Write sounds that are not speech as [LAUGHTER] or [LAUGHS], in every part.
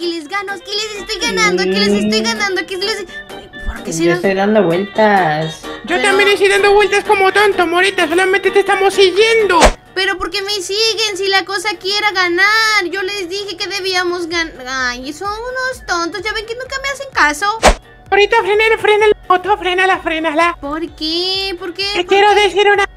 que les gano, que les estoy ganando, que les estoy ganando, que les... ¿Por qué se Yo nos- estoy dando vueltas. Yo Pero- también estoy dando vueltas como tonto, Morita. Solamente te estamos siguiendo. Pero porque me siguen si la cosa aquí era ganar. Yo les dije que debíamos ganar. Ay, son unos tontos. Ya ven que nunca me hacen caso. Morita, frena, frena la moto, frénala, frénala. ¿Por qué? ¿Por qué? Te quiero decir una...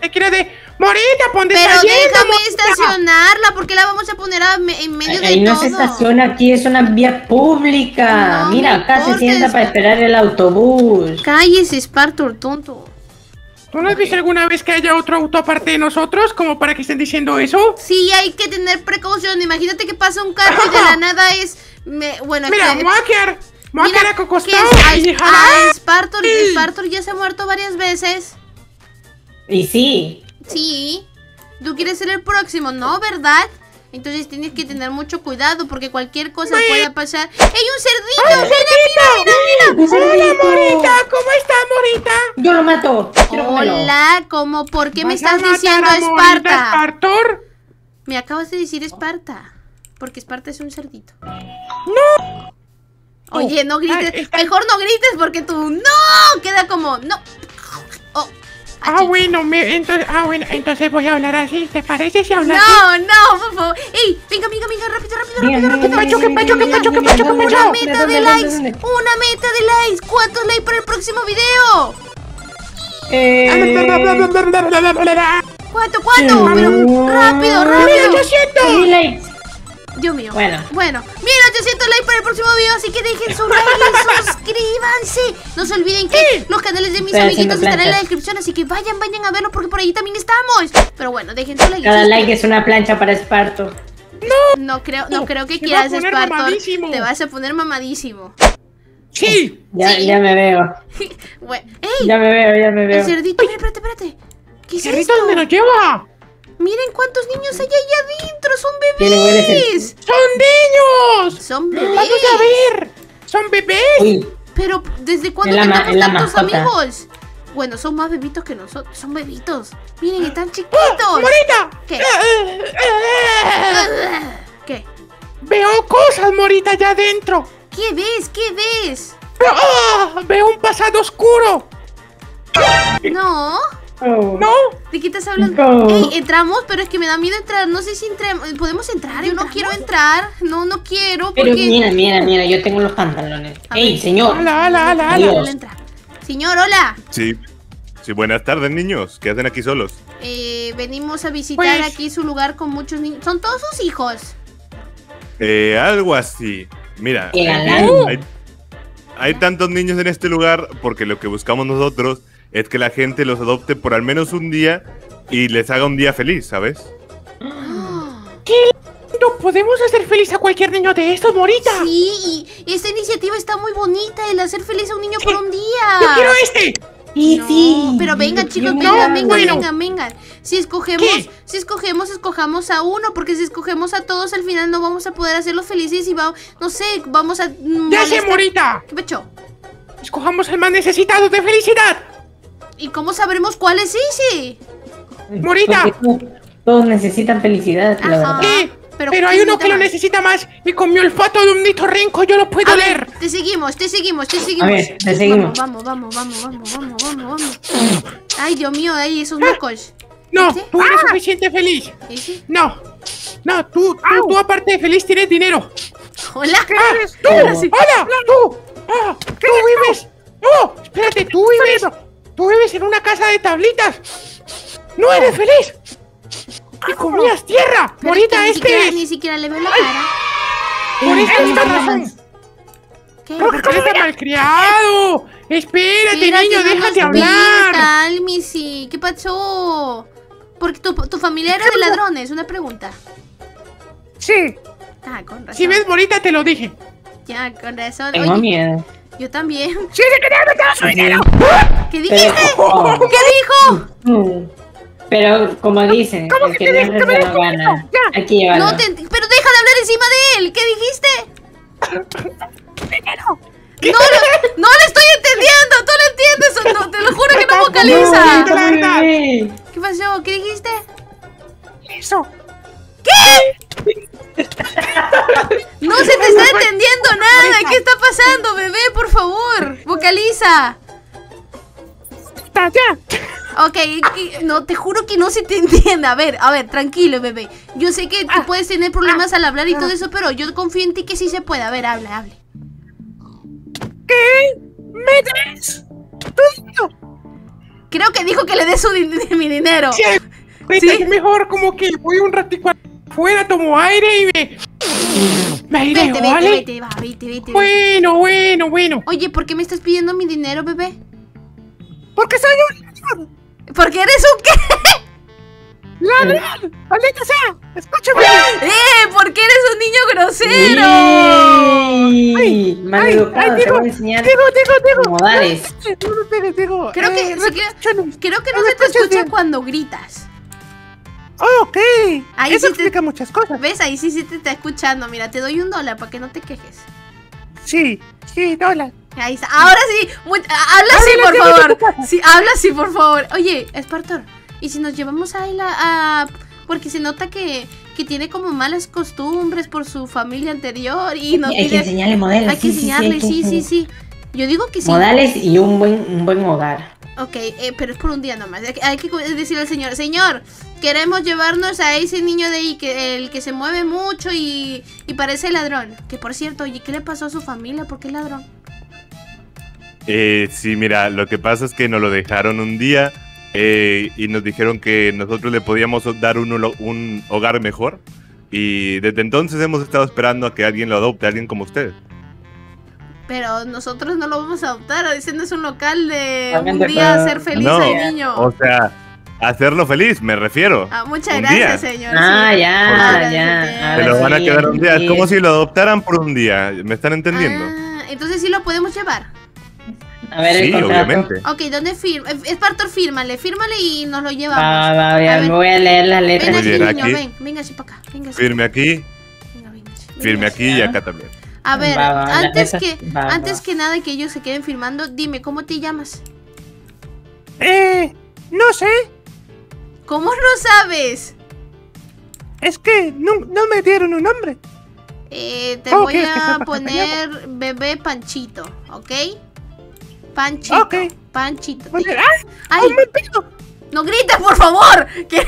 Te quiero de... Morita, ponte Pero yendo, déjame Morita. estacionarla. ¿Por qué la vamos a poner a me- en medio de Ahí no todo? se estaciona, aquí es una vía pública. No Mira, acá se importa, sienta para esperar el autobús. Cállese, Spartor, tonto. ¿Tú no has visto alguna vez que haya otro auto aparte de nosotros? Como para que estén diciendo eso. Sí, hay que tener precaución. Imagínate que pasa un carro y de la [LAUGHS] nada es. me- bueno, Mira, que-. Moaker Mira, a que costado es- y a- jala. a Spartor, Sí. Spartor ya se ha muerto varias veces. Y sí, Sí. Tú quieres ser el próximo, ¿no? ¿Verdad? Entonces tienes que tener mucho cuidado porque cualquier cosa Me- puede pasar. ¡Hay un cerdito! ¡Mira, ¡Un cerdito! Hola, Morita. ¿Cómo está, Morita? Yo lo mato. Hola, ¿cómo? ¿Por qué me ¿Vas a estás matar diciendo a Esparta? Espartor? Me acabas de decir Esparta. Porque Esparta es un cerdito. ¡No! Oye, no grites. Ay, está- Mejor no grites porque tú no queda como no. Ah, bueno, me, entonces, ah, bueno, entonces voy a hablar así. ¿Te parece si hablas No, no, por favor. Ey, venga, venga, venga, rápido, rápido, rápido, rápido. pacho, que pacho, que pacho, que pacho, que Una pacho. meta ¿Dónde, de likes, una meta de likes. ¿Cuántos likes para el próximo video? Eh, ¿Cuánto, cuánto? Sí. Pero rápido, rápido. mil likes. Dios mío. Bueno. Bueno, 1800 likes para el próximo video, así que dejen su like y [LAUGHS] suscríbanse. No se olviden que los canales de mis amiguitos estarán en la descripción, así que vayan, vayan a verlos porque por ahí también estamos. Pero bueno, dejen su like. Cada like es una plancha para Esparto. No creo, no creo que quieras, poner Spartor. mamadísimo. Te vas a poner mamadísimo. Sí. Ya, Sí. ya me veo. [LAUGHS] Bueno, ¡Ey! Ya me veo, ya me El veo. cerdito, mira, espérate, espérate. ¿Qué es dónde nos lleva? Miren cuántos niños hay allá adentro, son ¿Qué le huele ese- bebés. ¡Son niños! Son bebés. ¡Vamos a ver! ¿Son bebés? Uy, Pero, ¿desde cuándo la tenemos la tantos mascota. amigos? Bueno, son más bebitos que nosotros. Son bebitos. Miren, están ¡Ah, chiquitos. ¡Morita! ¿Qué? Eh. ¿Qué? Veo cosas, Morita, allá adentro. ¿Qué ves? ¿Qué ves? ¡Ah! Veo un pasado oscuro. No. ¿No? ¿De qué estás hablando? No. Ey, entramos, pero es que me da miedo entrar. No sé si entremos. ¿Podemos entrar? Yo no quiero entrar. No, no quiero. Pero Porque... mira, mira, mira, yo tengo los pantalones. A Ey, ver. señor. ¡Hala, hala, hala, hala! Señor, hola. Sí. Sí, buenas tardes, niños. ¿Qué hacen aquí solos? Eh, venimos a visitar Pues- aquí su lugar con muchos niños. Son todos sus hijos. Eh, algo así. Mira, hay tantos niños en este lugar porque lo que buscamos nosotros es que la gente los adopte por al menos un día y les haga un día feliz, ¿sabes? [GASPS] ¿No podemos hacer feliz a cualquier niño de estos, Morita? Sí, y esta iniciativa está muy bonita, el hacer feliz a un niño por un día. ¡Yo quiero este! Y No, sí. pero vengan chicos, vengan, vengan, bueno. vengan, vengan. Si escogemos, ¿Qué? si escogemos, escojamos a uno, porque si escogemos a todos, al final no vamos a poder hacerlos felices y vamos, no sé, vamos a... ¡Ya sé, Morita! ¿Qué pecho? Escojamos al más necesitado de felicidad. ¿Y cómo sabremos cuál es ese? Morita. Todos necesitan felicidad, la Ajá. Pero Pero, ¿qué hay uno que lo necesita más y con mi olfato de un nitorrinco yo lo puedo A leer. ver, te seguimos, te seguimos, te seguimos. ver, te seguimos. Vamos, vamos, vamos, vamos, vamos, vamos, vamos. Ay, Dios mío, ay, esos mocos. No, ¿Sí? tú eres suficiente feliz. ¿Ese? No. No, tú, tú, tú aparte de feliz tienes dinero. Hola. ¡Ah! ¡Tú! Sí. ¡Hola! ¡Tú! ¡Ah! ¡Tú vives! ¡Oh! Espérate, tú vives. Tú vives en una casa de tablitas. ¡No eres feliz! ¡Y comías tierra! Pero es que ¡Morita, ni este siquiera, es! ni siquiera le veo la cara. ¡Por esta razón! ¿Qué? ¡Porque eres tan malcriado! ¡Espérate, Espérate, niño! ¡Déjate hablar! Cálmese. ¿Qué pasó? Porque tu, tu familia era de ladrones, una pregunta. Sí, Ah, con razón. si ves Morita te lo dije. Ya, con razón. Tengo Oye, miedo. yo también. ¡Sí, sí, que te me das su dinero! ¿Qué dijiste? Pero, ¿Qué dijo? Mm. Pero como dicen, el que no gana. Hay que llevarlo. No te, pero deja de hablar encima de él. ¿Qué dijiste? No, lo- no le estoy entendiendo. Tú lo entiendes no. Te lo juro que no No, vocaliza. ¿Qué pasó? ¿Qué dijiste? ¡Eso! No se te está entendiendo nada. ¿Qué está pasando, bebé? Por favor, vocaliza. Ya. Ok, no, te juro que no se te entiende. A ver, a ver, tranquilo, bebé. Yo sé que tú puedes tener problemas al hablar y todo eso, pero yo confío en ti que sí se puede. A ver, hable, hable. ¿Qué? ¿Me dinero. Creo que dijo que le dé su din- [LAUGHS] mi dinero. Sí, ¿Sí? es mejor como que voy un ratico afuera, tomo aire y me... Me aireo, Vete, vete, ¿vale? vete, va, vete, vete, vete. Bueno, bueno, bueno. Oye, ¿por qué me estás pidiendo mi dinero, bebé? Porque soy un Porque eres un qué? ladrón. Maldita sea. Escúchame. ¡Eh! ¿Por qué eres un niño grosero? ¡Ey! Maleducado, te digo, voy a enseñar digo, digo, digo. modales. Digo. Creo que- eh. Creo que no ¿Me se te escucha bien? cuando gritas. Oh, ok. Ahí Eso sí te- explica muchas cosas. ¿Ves? Ahí sí sí te está escuchando. Mira, te doy un dólar para que no te quejes. Sí, sí, dólar. Ahí está. Ahora sí. habla así, por favor. Sí, habla así, por favor. Oye, Espartor, ¿y si nos llevamos a él a... a- porque se nota que, que tiene como malas costumbres por su familia anterior y no hay que tiene... enseñarle modales. Hay que enseñarle, que sí, sí, sí. Yo digo que sí. Modales y un buen, un buen hogar. Ok, eh, pero es por un día nomás. Hay que, que decirle al señor, señor, queremos llevarnos a ese niño de ahí, que el que se mueve mucho y, y parece ladrón. Que por cierto, oye, ¿qué le pasó a su familia? ¿Por qué ladrón? Eh, sí, mira, lo que pasa es que nos lo dejaron un día eh, y nos dijeron que nosotros le podíamos dar un, un hogar mejor. Y desde entonces hemos estado esperando a que alguien lo adopte, alguien como usted. Pero nosotros no lo vamos a adoptar. No es un local de un día hacer feliz No, al niño. O sea, hacerlo feliz, me refiero. Ah, muchas un gracias, día. señor. Ah, sí. ya, ya. Se lo van a quedar un día. Es como si lo adoptaran por un día. ¿Me están entendiendo? Ah, entonces sí lo podemos llevar. A ver, el sí, contrato. obviamente. Ok, ¿dónde firma? Espartor, fírmale, fírmale y nos lo llevamos. Va, va, A ya ver. me voy a leer las Ven letras. Muy aquí, bien, niño, aquí. ven, venga así para acá. Venga así. Firme aquí, Venga, venga firme aquí y ya. acá también. A ver, Va, va, antes que va, antes que nada que ellos se queden firmando, dime, ¿cómo te llamas? Eh, no sé. ¿Cómo no sabes? Es que no, no me dieron un nombre. Eh, te ¿Cómo voy a poner bebé Panchito, ¿ok? Panchito. Ok. Panchito. Te- ¡Ah! Ay, no grites, por favor. [LAUGHS] Que-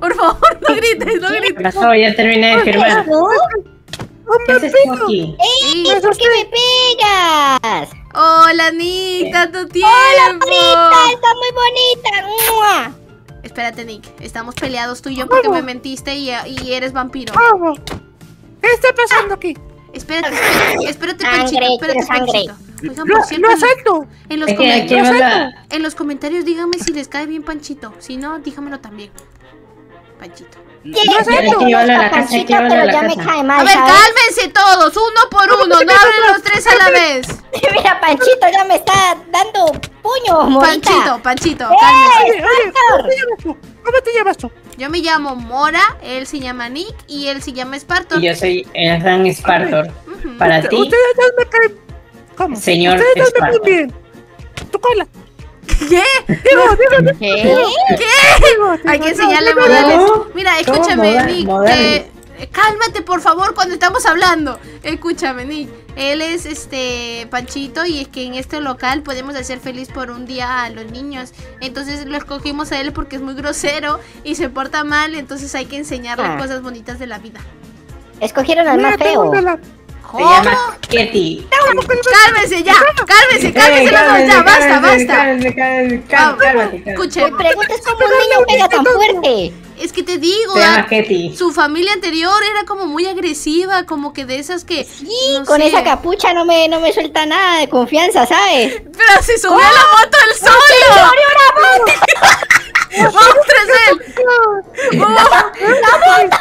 Por favor, no grites, no ¿Qué grites. pasó? Ya terminé de firmar. ¡Un ¿Qué haces tú vampiro! aquí? Sí. ¿Por qué me pegas? Hola, Nick, tanto tiempo. Bonita, está muy bonita. ¡Mua! Espérate, Nick. Estamos peleados tú y yo porque ¿Cómo? me mentiste y, y eres vampiro. ¿Cómo? ¿Qué está pasando aquí? Espérate, espérate, espérate, Panchito, espérate. Panchito. Oigan, Lo, por cierto, lo en los- asalto. en los, en los comentarios díganme si les cae bien Panchito. Si no, dígamelo también. Panchito. ¿Qué? No llevarlo a la casa, llevarlo a pero la ya me casa. cae A mal, ver, ¿sabes? cálmense todos, uno por uno, no hablen los tres a la [LAUGHS] vez. Mira, Panchito ya me está dando puño, morita. Panchito, Panchito, ¡Eh! cálmense. ¿cómo te llamas tú? ¿Cómo te llamas tú? Yo me llamo Mora, él se llama Nick y él se llama Spartor. Y yo soy el gran Spartor. Para ti, Ustedes me caen... ¿Cómo? Señor Ustedes dos me bien. Tu cola. ¿Qué? Digo, digo, ¿Qué? digo, Hay que enseñarle modales. Mira, ¿Cómo escúchame, Nick. eh, eh, cálmate, por favor, cuando estamos hablando. Escúchame, Nick. Él es este Panchito y es que en este local podemos hacer feliz por un día a los niños. Entonces lo escogimos a él porque es muy grosero y se porta mal. Entonces hay que enseñarle Ah. cosas bonitas de la vida. Escogieron al Mira, más feo. Se ¿Cómo? llama Ketty. Cálmese ya, cálmese, Eh, cálmese los dos, ya, basta, basta. cálmese. Me preguntas cómo un niño pega tan fuerte. es que te digo, ah, su familia anterior era como muy agresiva, como que de esas que. Sí, no con sé. esa capucha no me, no me suelta nada de confianza, ¿sabes? Pero se subió a la moto el solo. [LAUGHS] Vamos tras él. [LAUGHS] Vamos. [LAUGHS] Vamos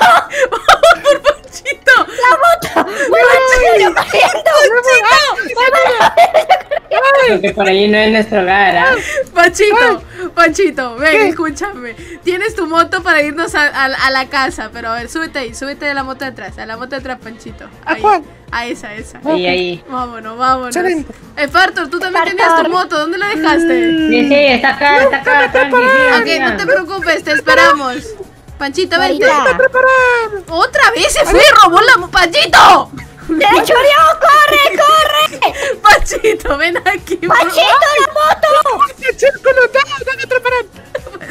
por Panchito. ¡Yo corriendo! Porque por ahí no es nuestro hogar, ¿ah? Panchito, Panchito, ven, escúchame. Tienes tu moto para irnos a, a- a la casa, pero a ver, súbete ahí, súbete de la moto de atrás, a la moto de atrás, Panchito. ¿A Ahí, cuál? A esa, esa. Ahí, ahí. Vámonos, vámonos. Excelente. Espartor, tú también tenías tu moto, ¿dónde la dejaste? Sí, sí, está acá, está acá, tranqui, sigan, Ok, no te preocupes, te esperamos. Panchito, vente. Ahorita. Otra vez se fue y robó la... ¡Panchito! ¡Se choreó! ¡Corre, corre! [LAUGHS] Panchito, ven aquí. ¡Panchito, la moto! ¡El círculo! ¡No! ¡No me atraparán!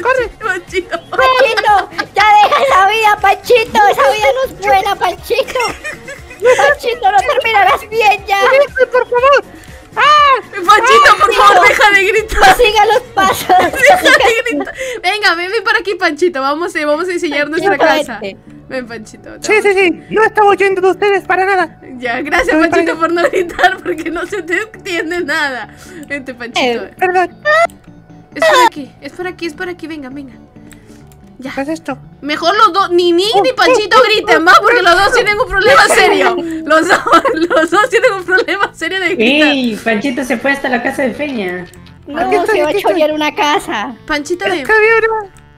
¡Corre! [LAUGHS] Panchito. ¡Panchito! ¡Ya deja esa vida, Panchito! ¡Esa vida no es buena, Panchito! ¡Panchito, no terminarás aquí, Panchito. Vamos, eh, vamos a enseñar nuestra casa. Ven, Panchito. Sí, sí, sí. No estaba oyendo de ustedes para nada. Ya, gracias, Panchito, por no gritar porque no se te entiende nada. Vente, Panchito. Eh. Perdón. Es por aquí, es por aquí, es por aquí. Venga, venga. Ya. ¿Qué es esto? Mejor los dos, ni Nick ni Panchito griten más porque los dos tienen un problema [LAUGHS] serio. Los dos, los dos tienen un problema serio de gritar. ¡Ey! Panchito se fue hasta la casa de Feña. No, se va a chorear una casa. Panchito, Es ven.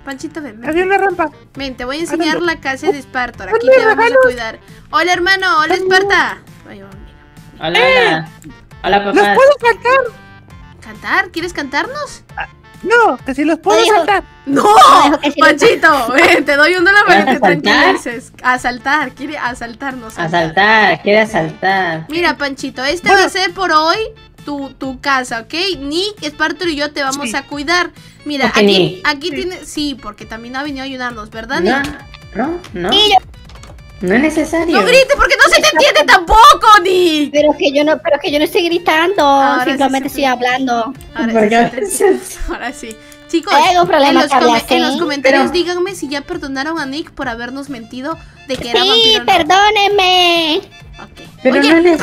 Panchito, ven. había una rampa. Ven, te voy a enseñar la casa de Espartor. Aquí te vamos a cuidar. Hola, hermano. Hola, Esparta. Ay, oh, mira. Hola, hola. Hola, ¿Los puedo saltar? ¿Cantar? ¿Quieres cantarnos? No, que si los puedo saltar. ¡No! [LAUGHS] Panchito, ven, [LAUGHS] te doy un dólar para que te ¿Vas a saltar? tranquilices. Asaltar, quiere asaltarnos. Asaltar, quiere asaltar. Mira, Panchito, este Bueno. va a ser por hoy tu, tu casa, ¿ok? Nick, Espartor y yo te vamos Sí. a cuidar. Mira, ¿Por qué aquí, Nick? aquí tiene. Sí, porque también ha venido a ayudarnos, ¿verdad, No, Nick? no, no. No es necesario. No grites porque no se te entiende tampoco, Nick. pero que yo no, pero que yo no estoy gritando. Ahora sí simplemente estoy hablando. Ahora sí, sí, [LAUGHS] ahora sí. Chicos, Hay algún problema en los, en comentarios Pero- díganme si ya perdonaron a Nick por habernos mentido de que era Sí, vampiro. o no. perdónenme. Ok. Pero Oye, no es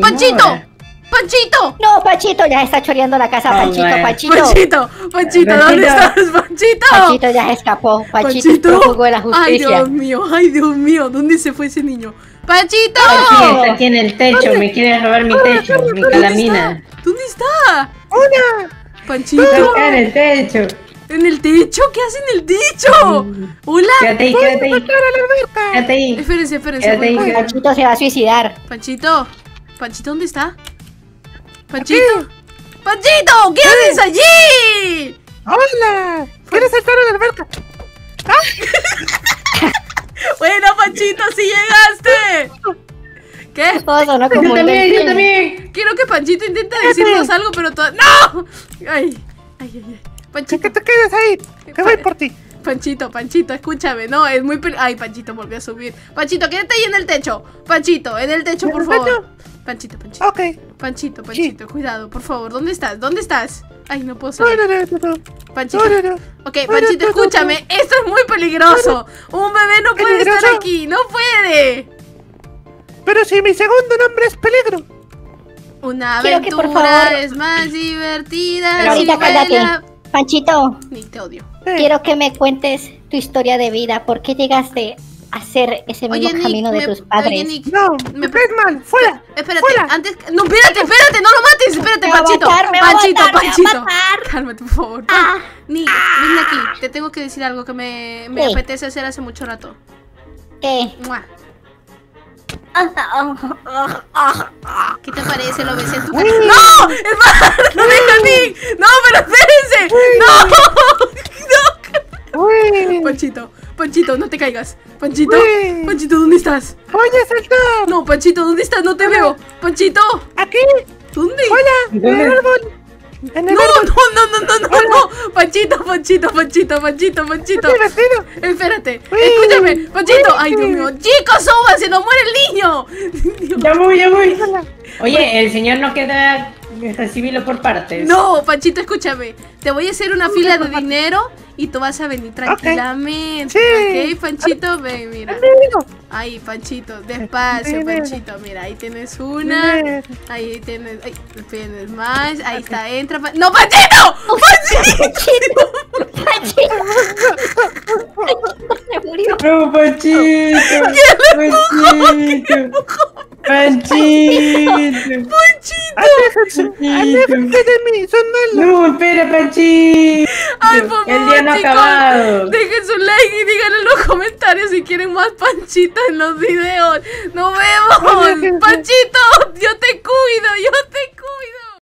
Panchito, Mora. Panchito. No, Panchito ya está choreando la casa. Oh, Panchito. Panchito. Panchito, Panchito, ¿dónde Panchito. estás, Panchito? Panchito ya se escapó. Panchito, es prófugo de la Ay, justicia. Dios mío, ay, Dios mío, ¿dónde se fue ese niño? ¡Panchito! Aquí está aquí en el techo, me quiere robar mi techo, mi calamina. ¿Dónde está? ¡Una! Panchito, Está en el techo. ¿en el techo? ¿Qué hace en el techo? ¡Hola! Quédate ahí, quédate ahí. Quédate ahí. Espérense, espérense. Quédate ahí. Panchito se va a suicidar. Panchito, Panchito, ¿dónde está? Panchito, Panchito, ¿qué haces allí? ¡Hola! ¿Quieres saltar a la alberca? [LAUGHS] Bueno, Panchito, sí llegaste. ¿Qué? Todo sonó como Yo también, yo también. Quiero que Panchito intente decirnos algo, pero todo. ¡No! Ay, ay, ay, ay. Que Panchito, te quedes ahí. Que voy por ti. Panchito, Panchito, escúchame, no, es muy Ay, Panchito volvió a subir. Panchito, quédate ahí en el techo. Panchito, en el techo, por ¿En el favor. techo? Panchito, Panchito. Ok. Panchito, Panchito, cuidado, por favor. ¿Dónde estás? ¿Dónde estás? Ay, no puedo salir. no, no, no, no. Panchito. No, no, no. Ok, No, Panchito, no, no, escúchame. Esto es muy peligroso. Un bebé no puede estar aquí. No puede. Pero si mi segundo nombre es peligro. Una aventura favor- es más divertida. Pero ahorita si cállate. Panchito, Ni te odio. Eh, quiero que me cuentes tu historia de vida. ¿Por qué llegaste a hacer ese mismo Oye, Nick, camino de me- tus padres? oye, Nick, No, me- mal. ¡Fuera! Espérate, ¡Fuera! antes. No, espérate, espérate, no lo mates. Espérate, Panchito. matar, Panchito, matar, Panchito. Cálmate, por favor. Ah. Nick, ven aquí. Te tengo que decir algo que me, me apetece hacer hace mucho rato. ¿Qué? Mua. Ah, ah, ah, ah, ah. ¿Qué te parece? Lo besé en tu cara. ¡No! ¡Espera! [LAUGHS] ¡No deja Nick! ¡No, pero espérense! ¡No! [LAUGHS] Panchito, Panchito, no te caigas. Panchito, Uy. Panchito, ¿dónde estás? ¡Voy a saltar! No, Panchito, ¿dónde estás? No te veo. Panchito, ¡Aquí! ¿dónde? ¡Hola! ¡En el árbol! ¡En el No, árbol! no, no, no, no, no, no. Panchito, Panchito, Panchito, Panchito, Panchito. Espérate, Uy. escúchame, Panchito. Uy. Ay, Dios mío. Chicos, suban, se nos muere el niño. Dios. [LAUGHS] Ya voy, ya voy. Oye, el señor no queda [LAUGHS] recibirlo por partes. No, Panchito, escúchame. Te voy a hacer una fila de dinero y tú vas a venir tranquilamente. Sí. Ok, Panchito, ven, mira. Ahí, Panchito, despacio. Panchito. Mira, ahí tienes una. Ahí tienes, ahí tienes más. Ahí está, entra. ¡No, Panchito! ¡Panchito! Se [LAUGHS] murió. No, Panchito. [LAUGHS] Panchito. Panchito. ¡Aléjense! ¡Aléjense de mí! ¡Son malos! No, espera, Panchito. Ay, por favor, El día no ha acabado. Dejen su like y digan en los comentarios si quieren más Panchito en los videos. ¡Nos vemos! ¡Panchito! ¡Yo te cuido! ¡Yo te cuido!